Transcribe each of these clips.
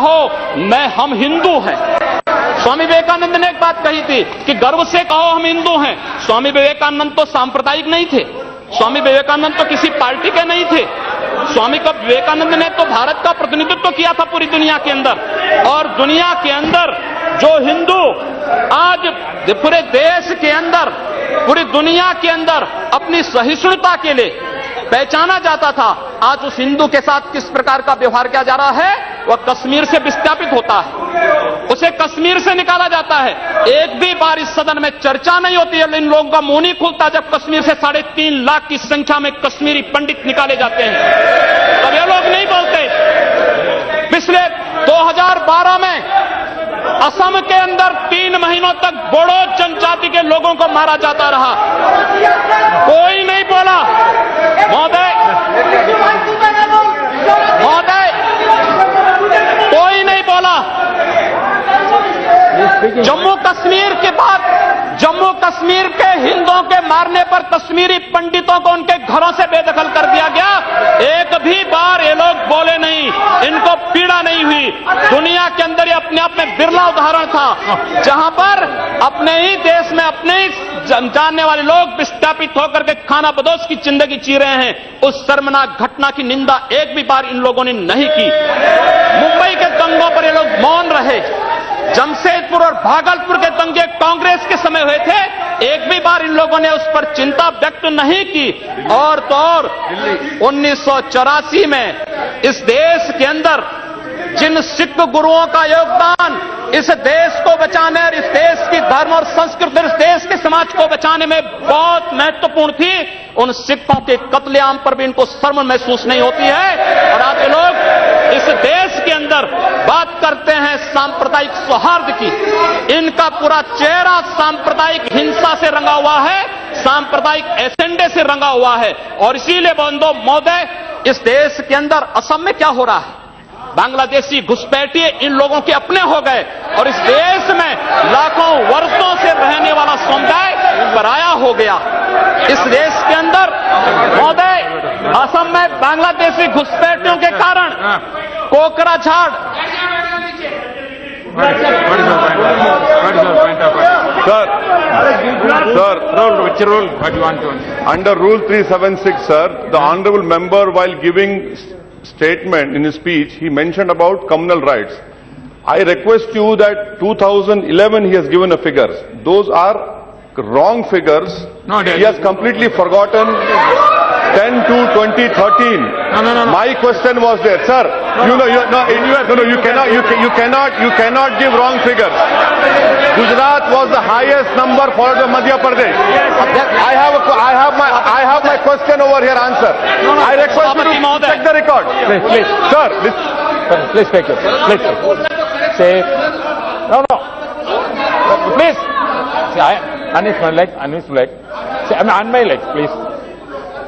कहो मैं, हम हिंदू हैं। स्वामी विवेकानंद ने एक बात कही थी कि गर्व से कहो, हम हिंदू हैं। स्वामी विवेकानंद तो सांप्रदायिक नहीं थे। स्वामी विवेकानंद तो किसी पार्टी के नहीं थे। स्वामी का विवेकानंद ने तो भारत का प्रतिनिधित्व तो किया था पूरी दुनिया के अंदर। और दुनिया के अंदर जो हिंदू आज पूरे देश के अंदर, पूरी दुनिया के अंदर अपनी सहिष्णुता के लिए पहचाना जाता था, आज उस हिंदू के साथ किस प्रकार का व्यवहार किया जा रहा है, वह कश्मीर से विस्थापित होता है। उसे कश्मीर से निकाला जाता है। एक भी बार इस सदन में चर्चा नहीं होती है, इन लोगों का मुँह नहीं खुलता जब कश्मीर से साढ़े तीन लाख की संख्या में कश्मीरी पंडित निकाले जाते हैं। तब ये लोग नहीं बोलते। पिछले 2012 में असम के अंदर तीन महीनों तक बोडो जनजाति के लोगों को मारा जाता रहा। कोई नहीं बोला। महोदय। महोदय। कोई नहीं बोला। जम्मू कश्मीर के बाद, जम्मू कश्मीर के हिंदुओं के मारने पर कश्मीरी पंडितों को उनके घरों से बेदखल एक भी बार ये लोग बोले नहीं। इनको पीड़ा नहीं हुई। दुनिया के अंदर ये अपने आप में बिरला उदाहरण था, जहाँ पर अपने ही देश में अपने ही जानने वाले लोग विस्थापित होकर के खाना बदोश की ज़िंदगी जी रहे हैं। उस शर्मनाक घटना की निंदा एक भी बार इन लोगों ने नहीं की। मुंबई के दंगों पर ये लोग मौन रहे। जमशेदपुर और भागलपुर के दंगे कांग्रेस के समय हुए थे। एक भी बार इन लोगों ने उस पर चिंता व्यक्त नहीं की। और तो और, उन्नीस में इस देश के अंदर जिन सिख गुरुओं का योगदान, इस देश को बचाने और इस देश की धर्म और संस्कृति और इस देश के समाज को बचाने में बहुत महत्वपूर्ण थी। उन सिखों के कत्लेआम पर भी इनको शर्म महसूस नहीं होती है। और आज लोग इस देश अंदर बात करते हैं सांप्रदायिक सौहार्द की। इनका पूरा चेहरा सांप्रदायिक हिंसा से रंगा हुआ है, सांप्रदायिक एजेंडे से रंगा हुआ है। और इसीलिए बंदो महोदय, इस देश के अंदर असम में क्या हो रहा है? बांग्लादेशी घुसपैठिए इन लोगों के अपने हो गए और इस देश में लाखों वर्षों से रहने वाला समुदाय पराया हो गया इस देश के अंदर महोदय असम में बांग्लादेशी घुसपैठियों के कारण Kokrajhar Sir, sir, Rule, which rule? What you want to? under Rule 376, sir, the honorable member while giving statement in his speech, he mentioned about communal rights. I request you that 2011 he has given a figures. Those are wrong figures. No, He has completely forgotten 10 to 2013. No, no, no, no. My question was there, sir. No, You know, you, no, in- no, no, you cannot, you, you cannot, you cannot give wrong figures. Gujarat was the highest number followed by Madhya Pradesh. I have, a, I have my, I have my question over here. Answer. I request you to check the record. Please, please, Sir, this, please speak it. Please say. No, no. Please. See, I unleash my leg, unleash my leg. See, I mean, on my leg, please.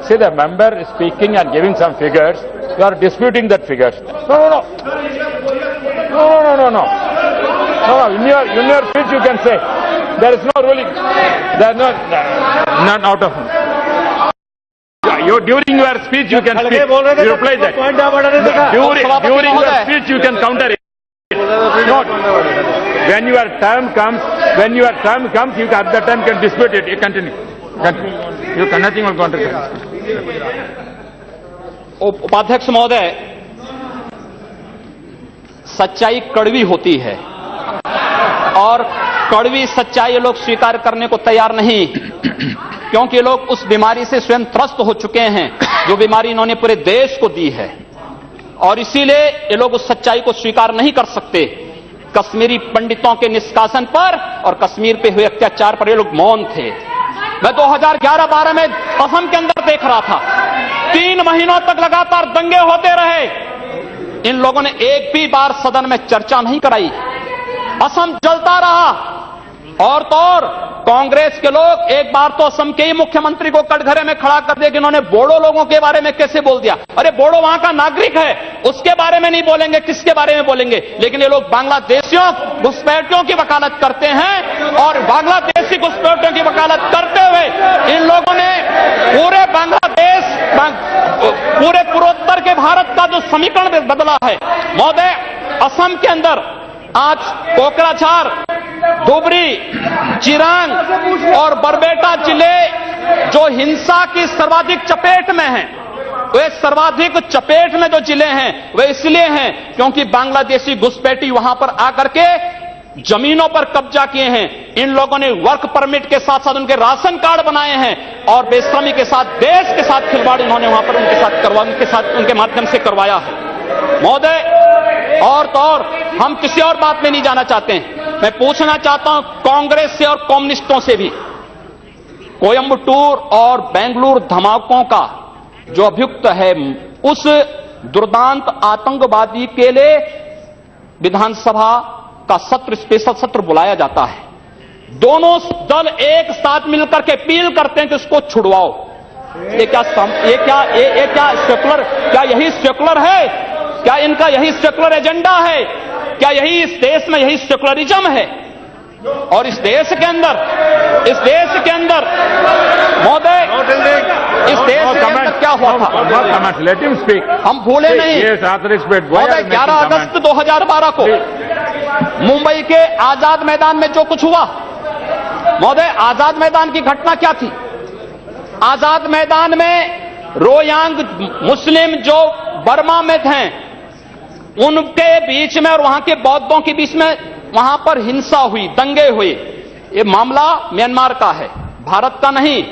See, the member is speaking and giving some figures. You are disputing that figures. No, no, no. No, no, no, no, no. No, no. In your, in your speech, you can say. There is no ruling. There is no. Not out of. You, during your speech, you can speak. You reply that. During, during your speech, you can counter it. Not. When your term comes, when your term comes, you at that time can dispute it. You continue. Continue. You can nothing will. उप- उपाध्यक्ष महोदय, सच्चाई कड़वी होती है। और कड़वी सच्चाई लोग स्वीकार करने को तैयार नहीं, क्योंकि लोग उस बीमारी से स्वयं त्रस्त हो चुके हैं, जो बीमारी इन्होंने पूरे देश को दी है। और इसीलिए ये लोग उस सच्चाई को स्वीकार नहीं कर सकते। कश्मीरी पंडितों के निष्कासन पर और कश्मीर पे हुए अत्याचार पर ये लोग मौन थे। मैं 2011-12 में असम के अंदर देख रहा था। तीन महीनों तक लगातार दंगे होते रहे। इन लोगों ने एक भी बार सदन में चर्चा नहीं कराई। असम जलता रहा। और तो और कांग्रेस के लोग एक बार तो असम के ही मुख्यमंत्री को कटघरे में खड़ा कर दिया कि इन्होंने बोडो लोगों के बारे में कैसे बोल दिया? अरे, बोडो वहाँ का नागरिक है। उसके बारे में नहीं बोलेंगे, किसके बारे में बोलेंगे? लेकिन ये लोग बांग्लादेशियों, घुसपैठियों की वकालत करते हैं और बांग्लादेशी घुसपैठियों की वकालत करते हुए इन लोगों ने पूरे बांग्लादेश पूरे पूर्वोत्तर के भारत का जो समीकरण बदला है, महोदय, असम के अंदर आज कोकराझार, धुबरी, चिरांग और बरबेटा ज़िले जो हिंसा की सर्वाधिक चपेट में हैं, वे सर्वाधिक चपेट में जो ज़िले हैं, वे इसलिए हैं क्योंकि बांग्लादेशी घुसपैठी वहाँ पर आकर के जमीनों पर कब्जा किए हैं। इन लोगों ने वर्क परमिट के साथ साथ उनके राशन कार्ड बनाए हैं और बेश्रमी के साथ, देश के साथ खिलवाड़ उन्होंने वहाँ पर उनके साथ करवा, उनके साथ, उनके माध्यम से करवाया है। महोदय और तो और हम किसी और बात में नहीं जाना चाहते हैं। मैं पूछना चाहता हूँ कांग्रेस से और कम्युनिस्टों से भी। कोयम्बटूर और बेंगलुरु धमाकों का जो अभियुक्त है उस दुर्दांत आतंकवादी के लिए विधानसभा का सत्र स्पेशल सत्र बुलाया जाता है। दोनों दल एक साथ मिलकर के अपील करते हैं कि उसको छुड़वाओ। ये क्या सम, ये क्या ये, ये क्या सेकुलर क्या यही सेकुलर है? क्या इनका यही सेकुलर एजेंडा है? क्या यही इस देश में यही सेकुलरिज्म है? और इस देश के अंदर इस देश के अंदर महोदय इस देश के अंदर क्या हुआ था. Let him हम भूले नहीं। Yes, authorities, but why are महोदय you making 11 comments? अगस्त 2012 को मुंबई के आज़ाद मैदान में जो कुछ हुआ महोदय आज़ाद मैदान की घटना क्या थी? आज़ाद मैदान में रोयांग मुस्लिम जो बर्मा में थे उनके बीच में और वहाँ के बौद्धों के बीच में वहाँ पर हिंसा हुई, दंगे हुए। ये मामला म्यांमार का है, भारत का नहीं,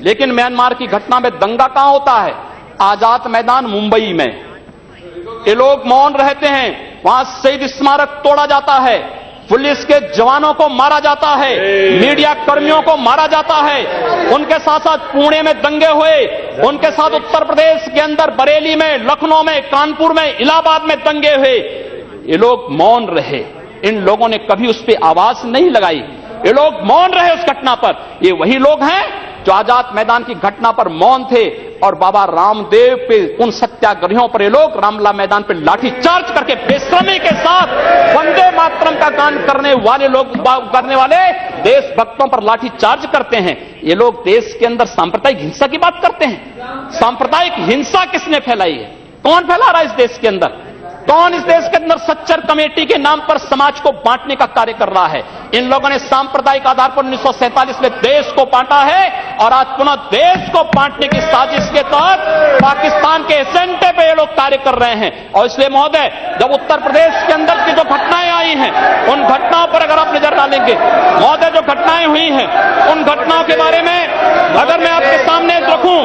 लेकिन म्यांमार की घटना में दंगा कहाँ होता है? आज़ाद मैदान मुंबई में। ये लोग मौन रहते हैं, वहाँ शहीद स्मारक तोड़ा जाता है। पुलिस के जवानों को मारा जाता है मीडिया कर्मियों को मारा जाता है। उनके साथ साथ पुणे में दंगे हुए उनके साथ उत्तर प्रदेश के अंदर बरेली में लखनऊ में कानपुर में इलाहाबाद में दंगे हुए। ये लोग मौन रहे। इन लोगों ने कभी उस पर आवाज़ नहीं लगाई। ये लोग मौन रहे उस घटना पर। ये वही लोग हैं जो आज़ाद मैदान की घटना पर मौन थे और बाबा रामदेव पे उन सत्याग्रहियों पर ये लोग रामला मैदान पे लाठी चार्ज करके बेश्रमी के साथ वंदे मातरम का गान करने वाले लोग करने वाले देशभक्तों पर लाठी चार्ज करते हैं। ये लोग देश के अंदर सांप्रदायिक हिंसा की बात करते हैं। सांप्रदायिक हिंसा किसने फैलाई है? कौन फैला रहा है इस देश के अंदर? कौन इस देश के अंदर सच्चर कमेटी के नाम पर समाज को बांटने का कार्य कर रहा है? इन लोगों ने सांप्रदायिक आधार पर उन्नीस सौ सैंतालीस में देश को बांटा है। और आज पुनः देश को बांटने की साजिश के तहत पाकिस्तान के एजेंडे पे ये लोग कार्य कर रहे हैं। और इसलिए महोदय, जब उत्तर प्रदेश के अंदर की जो घटनाएँ आई हैं, उन घटनाओं पर अगर आप नज़र डालेंगे, महोदय, जो घटनाएँ हुई हैं, उन घटनाओं के बारे में अगर मैं आपके सामने रखूँ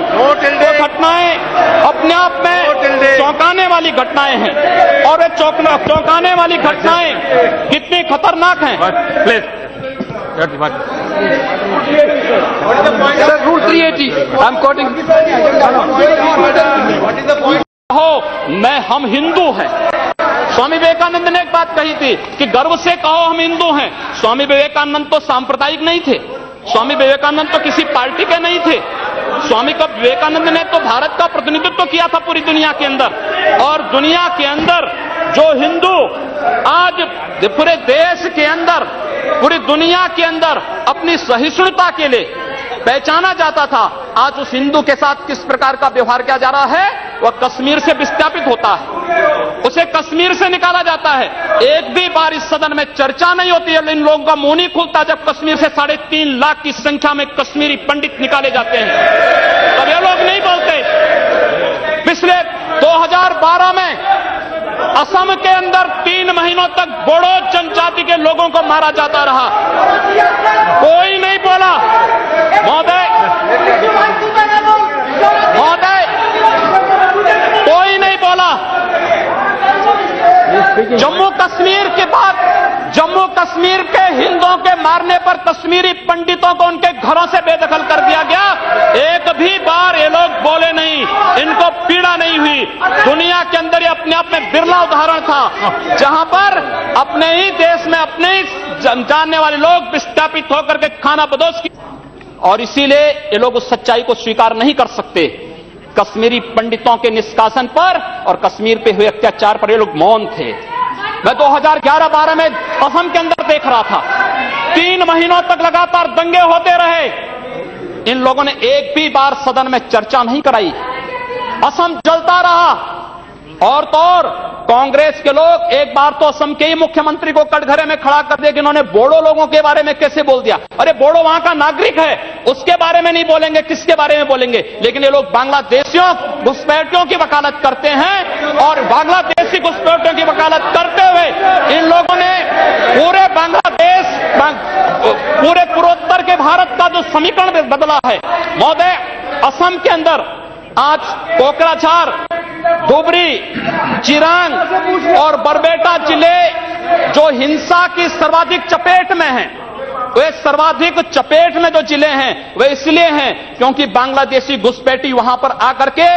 तो घटनाएँ अपने आप में चौंकाने वाली घटनाएँ हैं। और वे चौंकाने वाली घटनाएँ कितनी खतरनाक हैं। Sir, Rule 380. I'm quoting. कहो मैं हम हिंदू हैं। स्वामी विवेकानंद ने एक बात कही थी कि गर्व से कहो हम हिंदू हैं। स्वामी विवेकानंद तो सांप्रदायिक नहीं थे। स्वामी विवेकानंद तो किसी पार्टी के नहीं थे। स्वामी का विवेकानंद ने तो भारत का प्रतिनिधित्व तो किया था पूरी दुनिया के अंदर। और दुनिया के अंदर जो हिंदू आज पूरे देश के अंदर पूरी दुनिया के अंदर अपनी सहिष्णुता के लिए पहचाना जाता था। आज उस हिंदू के साथ किस प्रकार का व्यवहार किया जा रहा है, वह कश्मीर से विस्थापित होता है। उसे कश्मीर से निकाला जाता है। एक भी बार इस सदन में चर्चा नहीं होती है। इन लोगों का मुँह नहीं खुलता जब कश्मीर से साढ़े तीन लाख की संख्या में कश्मीरी पंडित निकाले जाते हैं। तब ये लोग नहीं बोलते। पिछले 2012 में असम के अंदर तीन महीनों तक बोडो मारा जाता रहा। कोई नहीं बोला। महोदय। महोदय। कोई नहीं बोला। जम्मू कश्मीर के बाद जम्मू कश्मीर के हिंदुओं के मारने पर कश्मीरी पंडितों को उनके घरों से बेदखल कर दिया गया। एक भी बार ये लोग बोले नहीं, इनको पीड़ा नहीं हुई। दुनिया के अंदर ये अपने आप में बिरला उदाहरण था, जहाँ पर अपने ही देश में अपने ही जानने वाले लोग विस्थापित होकर के खाना बदोश की और इसीलिए ये लोग उस सच्चाई को स्वीकार नहीं कर सकते। कश्मीरी पंडितों के निष्कासन पर और कश्मीर पे हुए अत्याचार पर ये लोग मौन थे। मैं 2011-12 में असम के अंदर देख रहा था। तीन महीनों तक लगातार दंगे होते रहे। इन लोगों ने एक भी बार सदन में चर्चा नहीं कराई। असम जलता रहा। और तो और कांग्रेस के लोग एक बार तो असम के ही मुख्यमंत्री को कटघरे में खड़ा कर दिया कि इन्होंने बोडो लोगों के बारे में कैसे बोल दिया? अरे, बोडो वहाँ का नागरिक है। उसके बारे में नहीं बोलेंगे, किसके बारे में बोलेंगे? लेकिन ये लोग बांग्लादेशियों, घुसपैठियों की वकालत करते हैं और बांग्लादेशी घुसपैठियों की वकालत करते हुए इन लोगों ने पूरे बांग्लादेश पूरे पूर्वोत्तर के भारत का जो समीकरण बदला है, महोदय, असम के अंदर आज कोकराझार धुबरी चिरांग और बरबेटा ज़िले जो हिंसा की सर्वाधिक चपेट में हैं, वे सर्वाधिक चपेट में जो ज़िले हैं, वे इसलिए हैं क्योंकि बांग्लादेशी घुसपैठी वहाँ पर आकर के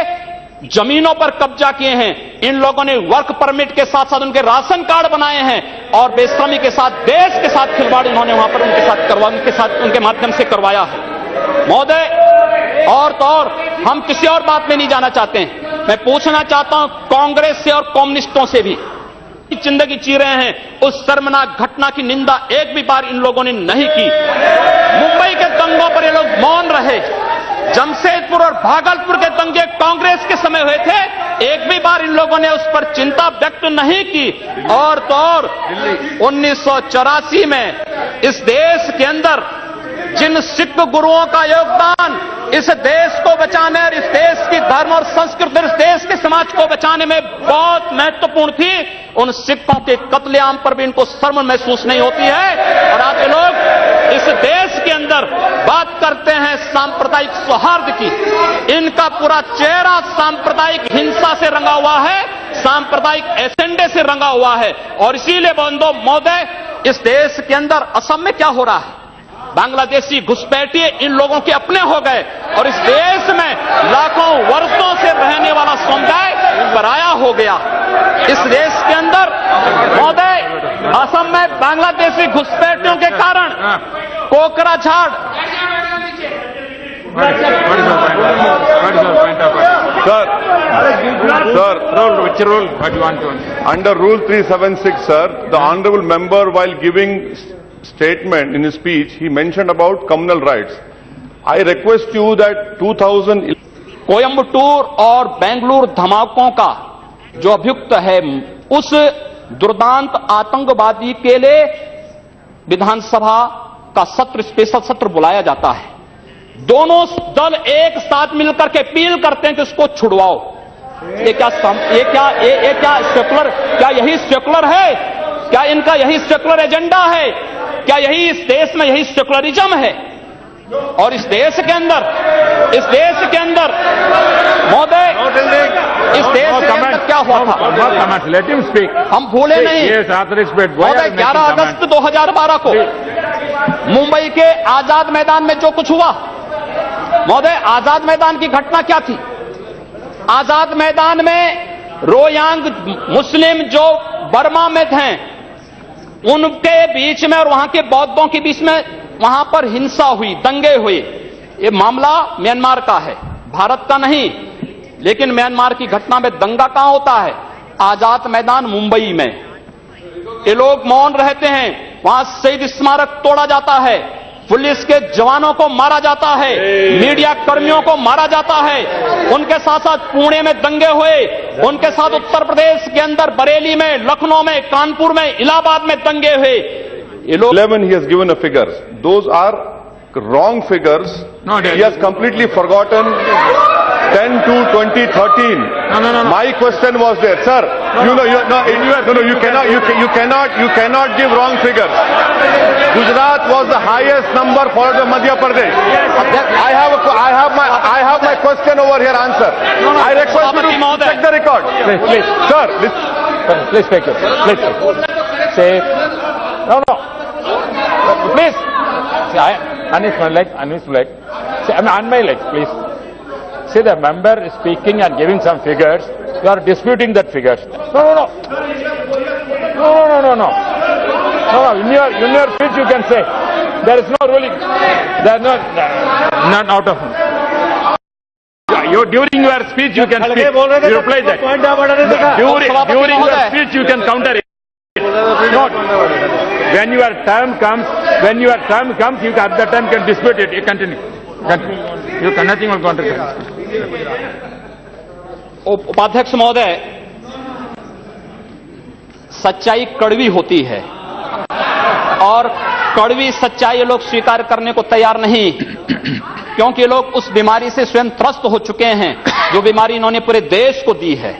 जमीनों पर कब्जा किए हैं। इन लोगों ने वर्क परमिट के साथ साथ उनके राशन कार्ड बनाए हैं और बेश्रमी के साथ, देश के साथ खिलवाड़ इन्होंने वहाँ पर उनके साथ करवा, उनके साथ, उनके माध्यम से करवाया है। महोदय और तो और, हम किसी और बात में नहीं जाना चाहते हैं। मैं पूछना चाहता हूँ, कांग्रेस से और कम्युनिस्टों से भी। ज़िंदगी जी रहे हैं, उस शर्मनाक घटना की निंदा एक भी बार इन लोगों ने नहीं की। मुंबई के दंगों पर ये लोग मौन रहे। जमशेदपुर और भागलपुर के दंगे कांग्रेस के समय हुए थे, एक भी बार इन लोगों ने उस पर चिंता व्यक्त नहीं की। और तो और, उन्नीस सौ चौरासी में इस देश के अंदर जिन सिख गुरुओं का योगदान इस देश को बचाने और इस देश की धर्म और संस्कृति और इस देश के समाज को बचाने में बहुत महत्वपूर्ण थी, उन सिखों के कत्लेआम पर भी इनको शर्म महसूस नहीं होती है। और आज लोग इस देश के अंदर बात करते हैं सांप्रदायिक सौहार्द की। इनका पूरा चेहरा सांप्रदायिक हिंसा से रंगा हुआ है, सांप्रदायिक एजेंडे से रंगा हुआ है। और इसीलिए बंदो महोदय, इस देश के अंदर असम में क्या हो रहा है? बांग्लादेशी घुसपैठिए इन लोगों के अपने हो गए और इस देश में लाखों वर्षों से रहने वाला समुदाय पराया हो गया इस देश के अंदर महोदय असम में बांग्लादेशी घुसपैठियों के कारण Kokrajhar Sir, sir, which rule? What you want to? under Rule 376, sir, the honorable member, while giving statement in his speech, he mentioned about communal rights. I request you that 2000. Coimbatore और बेंगलुरु धमाकों का जो अभियुक्त है उस दुर्दांत आतंकवादी के लिए विधानसभा का सत्र स्पेशल सत्र बुलाया जाता है दोनों दल एक साथ मिलकर के अपील करते हैं कि उसको छुड़वाओ ये क्या सम, ये क्या ये, ये क्या सेकुलर क्या यही सेकुलर है क्या इनका यही सेकुलर एजेंडा है क्या यही इस देश में यही सेकुलरिज्म है? और इस देश के अंदर इस देश के अंदर महोदय इस देश के अंदर क्या हुआ था? Him speak. हम भूले नहीं। Yes, authorities, but why महोदय are you making 11 comment? अगस्त 2012 को मुंबई के आज़ाद मैदान में जो कुछ हुआ महोदय आज़ाद मैदान की घटना क्या थी? आज़ाद मैदान में रोयांग मुस्लिम जो बर्मा में थे उनके बीच में और वहाँ के बौद्धों के बीच में वहाँ पर हिंसा हुई, दंगे हुए। ये मामला म्यांमार का है, भारत का नहीं, लेकिन म्यांमार की घटना में दंगा कहाँ होता है? आज़ाद मैदान मुंबई में। ये लोग मौन रहते हैं, वहाँ शहीद स्मारक तोड़ा जाता है पुलिस के जवानों को मारा जाता है मीडिया कर्मियों को मारा जाता है उनके साथ साथ पुणे में दंगे हुए उनके साथ उत्तर प्रदेश के अंदर बरेली में लखनऊ में कानपुर में इलाहाबाद में दंगे हुए ये लोग 11 he has given a figures. Those are wrong figures. No, he they- has completely forgotten 10 to 2013. No, no, no, no. My question was there, sir. you know, you, no, in, no, no, you cannot, you, you cannot, you cannot give wrong figures. Gujarat was the highest number followed by Madhya Pradesh. I have, a, I have my, I have my question over here. Answer. I request you to check the record. Please, please, Sir, this, please take it. Please. Say, no, no. Please. See, I, Anish, my leg, Anish, leg. See, I mean, on my leg, please. See, the member is speaking and giving some figures. You are disputing that figures. No, no, no. No, no, no, no, no. No, no. In your, in your speech, you can say. There is no ruling. There is no, not out of. You, during your speech, you can speak. You reply that. During, during your speech, you can counter it. Not. When your term comes, when your term comes, you at that time can dispute it. You continue. You can nothing will counter. उप- उपाध्यक्ष महोदय, सच्चाई कड़वी होती है। और कड़वी सच्चाई लोग स्वीकार करने को तैयार नहीं, क्योंकि लोग उस बीमारी से स्वयं त्रस्त हो चुके हैं, जो बीमारी इन्होंने पूरे देश को दी है।